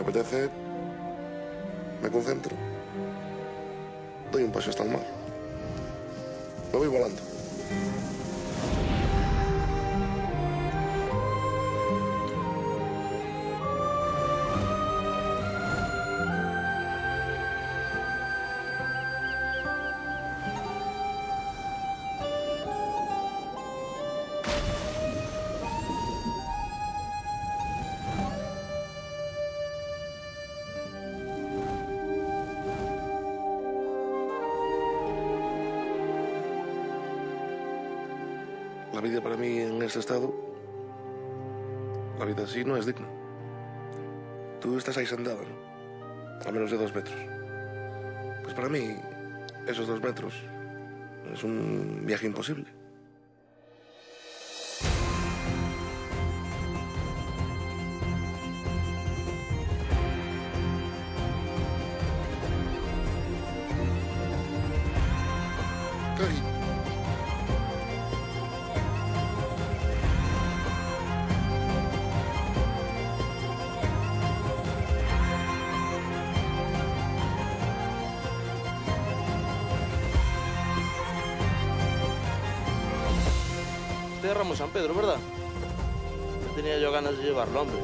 apetece, me concentro, doy un paso hasta el mar. Me voy volando. La vida para mí en este estado, la vida así no es digna. Tú estás ahí sentada, ¿no? A menos de dos metros. Pues para mí, esos dos metros es un viaje imposible. Es Ramos San Pedro, ¿verdad? Ya tenía yo ganas de llevarlo, hombre.